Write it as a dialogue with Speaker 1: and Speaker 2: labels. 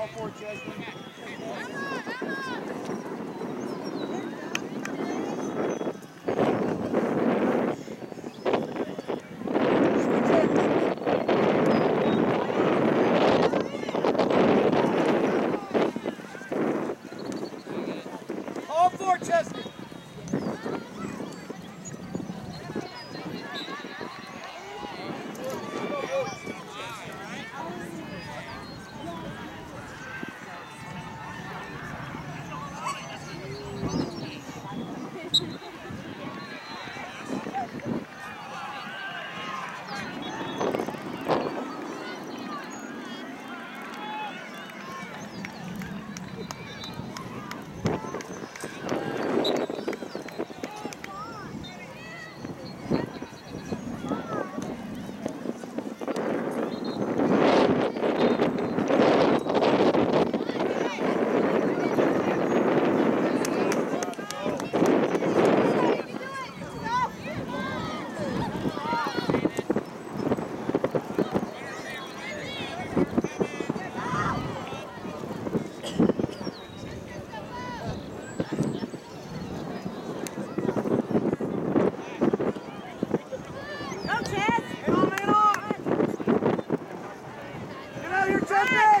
Speaker 1: All four, Jasmine. All Get